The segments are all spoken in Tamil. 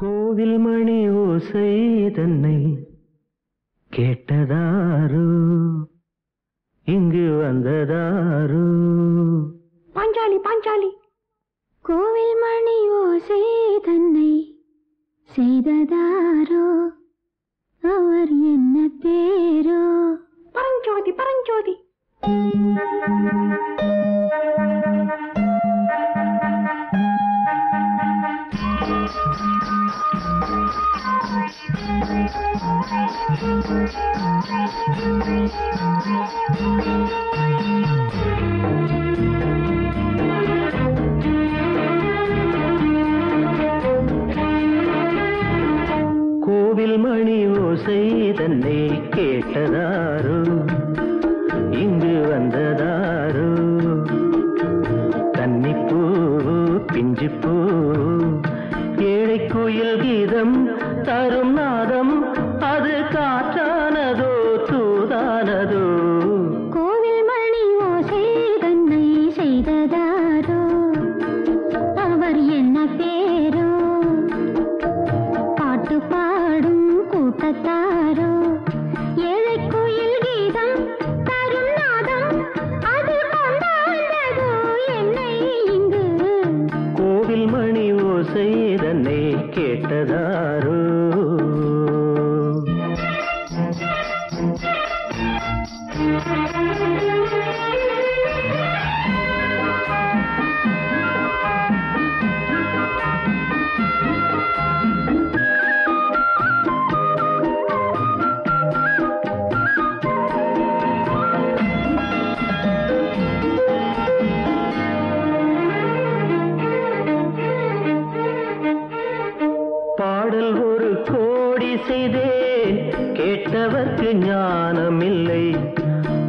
கோவில் மணி ஓசை தன்னை கேட்டதாரு? இங்கு வந்ததாரு? பாஞ்சாலி பாஞ்சாலி. கோவில் மணி ஓசை தன்னை செய்ததாரோ? அவர் என்ன பேரோ? பரஞ்சோதி பரஞ்சோதி. கோவில் மணி ஓசை தன்னை கேட்டதாரோ? இங்கு வந்ததாரோ? தன்னிப்பூ பிஞ்சிப்பூ? ஏழை கோயில் கீதம் தரும் நாதம் காற்றானதோ தூதானதோ? கோவில் மணி ஓசை தன்னை செய்ததாரோ? அவர் என்ன பேரோ? பாட்டு பாடும் கூட்டத்தாரோ? ஏழை கோயில் கீதம் தரும் நாதம் அது கொண்டாண்டதோ என்னை இங்கு கோவில் மணி ஓசை தன்னை கேட்டதாரோ? கேட்டவர்க்கு ஞானமில்லை.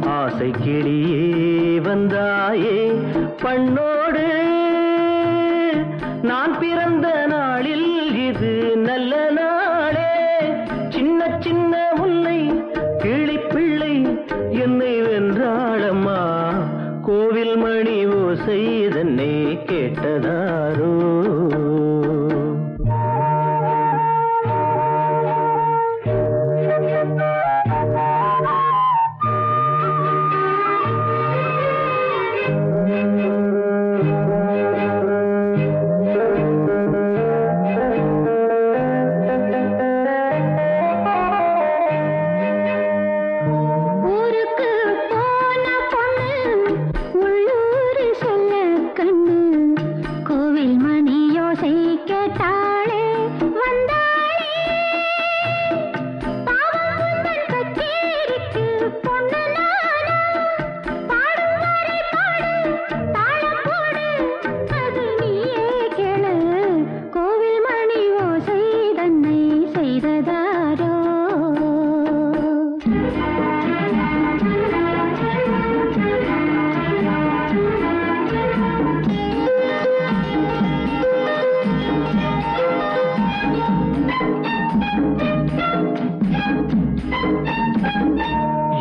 ஆசை கிளியே வந்தாயே பண்ணோடு. நான் பிறந்த நாளில் இது நல்ல நாளே. சின்ன சின்ன முல்லை கிளிப்பிள்ளை என்னை வென்றாளம்மா. கோவில் மணி ஓசை இதனை கேட்டதா?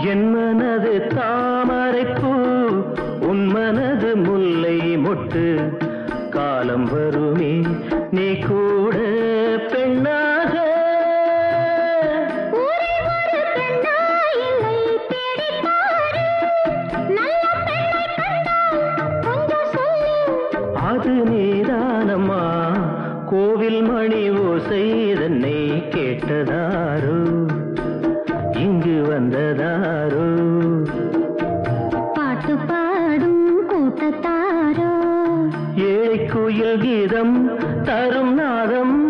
என் மனது தாமரைப்பூ உன் மனது முல்லை மொட்டு. காலம் வருமே நீ கூட பெண்ணாக. அது நீதானம்மா. கோவில் மணி ஓசை தன்னை கேட்டதாரோ? இங்கு வந்ததாரோ? பாட்டு பாடும் கூட்டத்தாரோ? ஏழை கோயில் கீதம் தரும் நாதம்